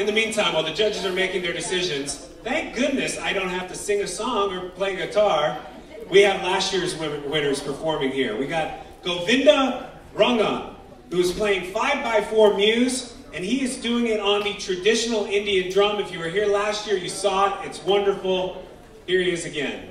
In the meantime, while the judges are making their decisions, thank goodness I don't have to sing a song or play guitar. We have last year's winners performing here. We got Govinda Rangan, who's playing 5x4 Muse, and he is doing it on the traditional Indian drum. If you were here last year, you saw it. It's wonderful. Here he is again.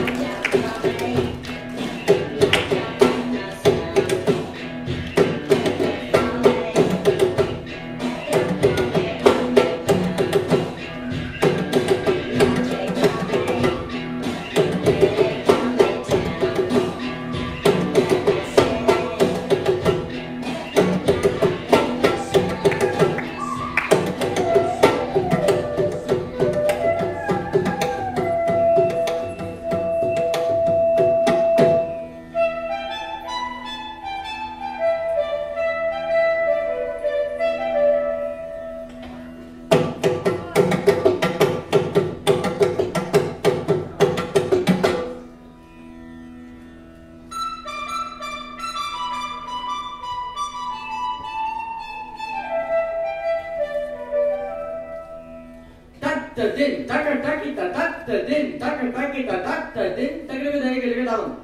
tucked in, tucker tucky, tucked in, tucker tucky, tucked in. Take it away, take it down.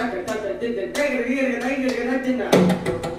taca, taca, taca, taca, taca, taca, taca, taca, taca, taca, taca,